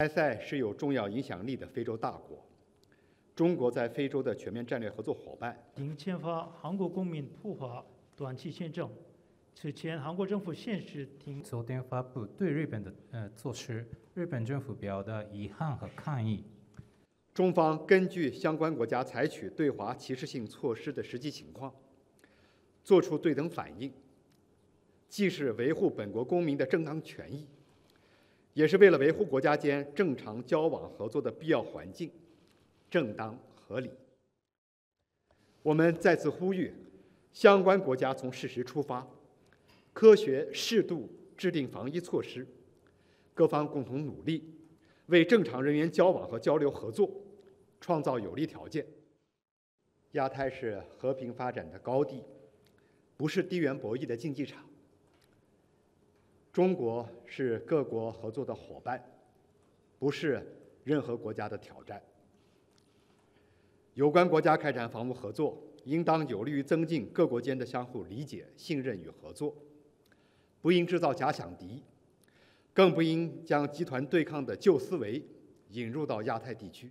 埃塞是有重要影响力的非洲大国，中国在非洲的全面战略合作伙伴。应签发韩国公民赴华短期签证。此前，韩国政府限制停。昨天发布对日本的呃措施，日本政府表达遗憾和抗议。中方根据相关国家采取对华歧视性措施的实际情况，作出对等反应，既是维护本国公民的正当权益，也是为了维护国家间正常交往合作的必要环境，正当合理。我们再次呼吁相关国家从事实出发。科学适度制定防疫措施，各方共同努力，为正常人员交往和交流合作创造有利条件。亚太是和平发展的高地，不是地缘博弈的竞技场。中国是各国合作的伙伴，不是任何国家的挑战。有关国家开展防务合作，应当有利于增进各国间的相互理解、信任与合作。不应制造假想敌，更不应将集团对抗的旧思维引入到亚太地区。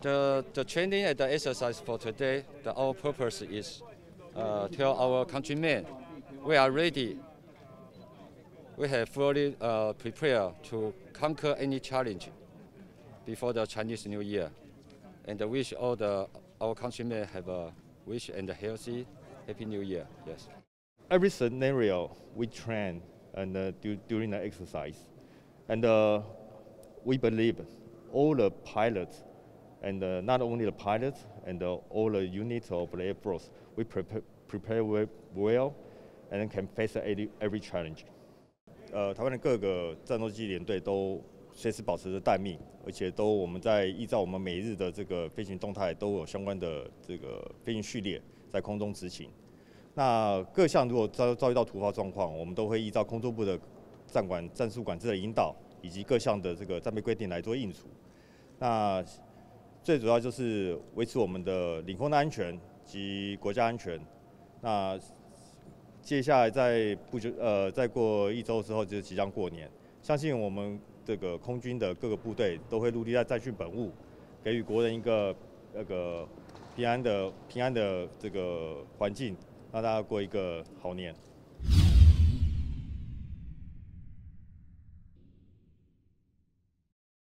The, the training and the exercise for today, the, our purpose is uh, tell our countrymen we are ready. We have fully uh, prepared to conquer any challenge before the Chinese New Year. And I wish all the, our countrymen have a wish and a healthy, happy New Year. Yes. Every scenario we train and uh, do, during the exercise. And uh, we believe all the pilots and uh, not only the pilots and uh, all the units of the Air Force, we prepare, prepare well and can face every, every challenge. 呃，台湾的各个战斗机联队都随时保持着待命，而且都我们在依照我们每日的这个飞行动态都有相关的这个飞行序列在空中执行。那各项如果遭遭遇到突发状况，我们都会依照空中部的战管战术管制的引导，以及各项的这个战备规定来做应处。那最主要就是维持我们的领空的安全及国家安全。那接下来在不久呃，再过一周之后就即将过年，相信我们这个空军的各个部队都会陆地在战训本务，给予国人一个那个平安的平安的这个环境，让大家过一个好年。